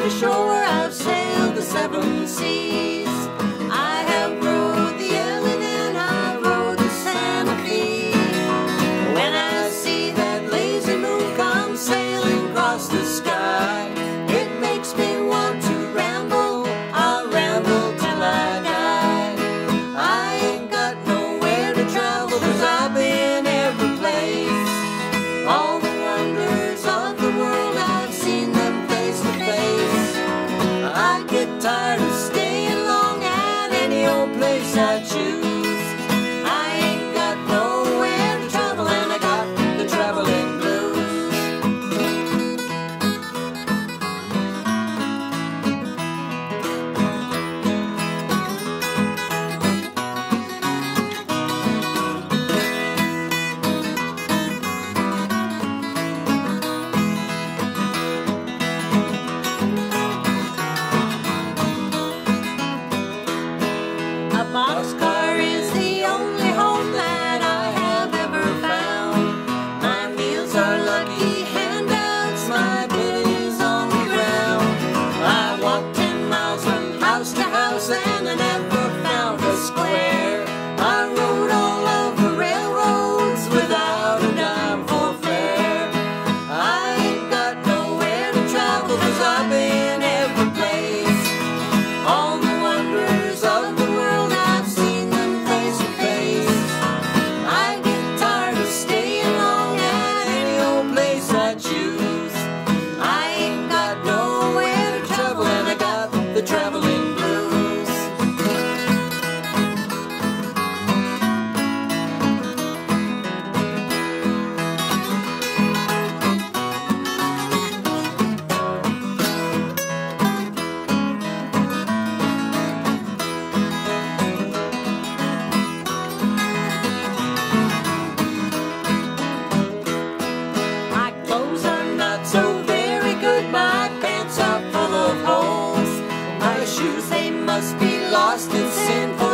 the sure I've sailed the seven seas. Place I be lost in sin.